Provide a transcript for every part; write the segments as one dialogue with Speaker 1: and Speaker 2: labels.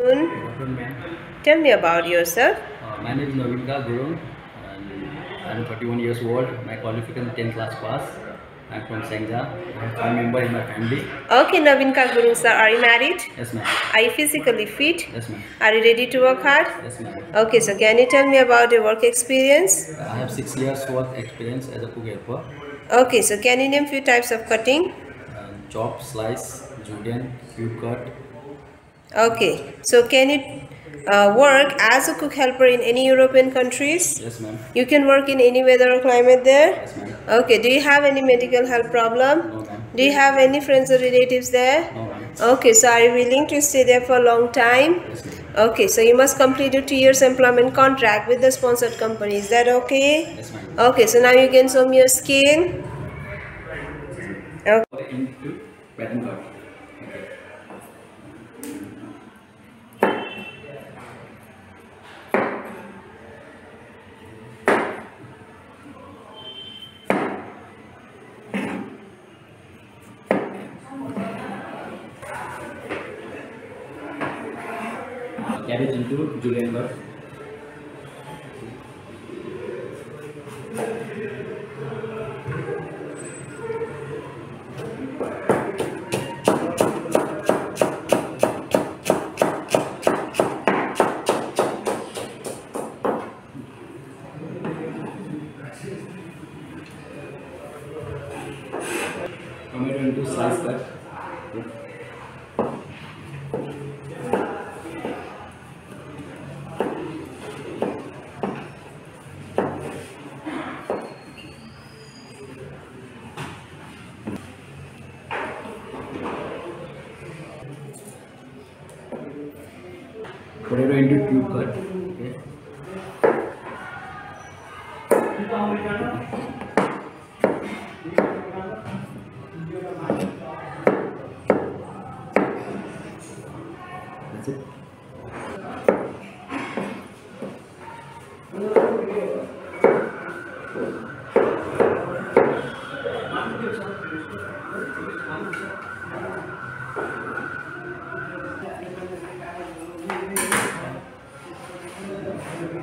Speaker 1: afternoon.
Speaker 2: Good ma'am.
Speaker 1: Tell me about yourself.
Speaker 2: Uh, my name is Navinka Gurung I'm 31 years old. My qualification 10 class pass. I'm from Syangja. I'm five members in my family.
Speaker 1: Okay, Navinka Gurung sir, are you married?
Speaker 2: Yes ma'am.
Speaker 1: Are you physically fit?
Speaker 2: Yes ma'am.
Speaker 1: Are you ready to work hard?
Speaker 2: Yes ma'am.
Speaker 1: Okay, so can you tell me about your work experience?
Speaker 2: I have six years work experience as a cook helper.
Speaker 1: Okay, so can you name few types of cutting?
Speaker 2: Uh, chop, slice, julienne, cube cut.
Speaker 1: Okay, so can you uh, work as a cook helper in any European countries?
Speaker 2: Yes ma'am.
Speaker 1: You can work in any weather or climate there?
Speaker 2: Yes ma'am.
Speaker 1: Okay, do you have any medical health problem?
Speaker 2: No ma'am.
Speaker 1: Do you have any friends or relatives there?
Speaker 2: No ma'am.
Speaker 1: Okay, so are you willing to stay there for a long time?
Speaker 2: Yes ma'am.
Speaker 1: Okay, so you must complete your two years employment contract with the sponsored company. Is that okay?
Speaker 2: Yes ma'am.
Speaker 1: Okay, so now you can show me your skin. Okay.
Speaker 2: Into pattern. Okay. Carriage into julienne cut. tomato into slice cut. Potato into cube cut. Okay. That's it. Thank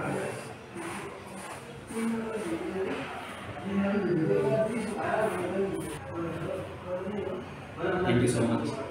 Speaker 2: you so much.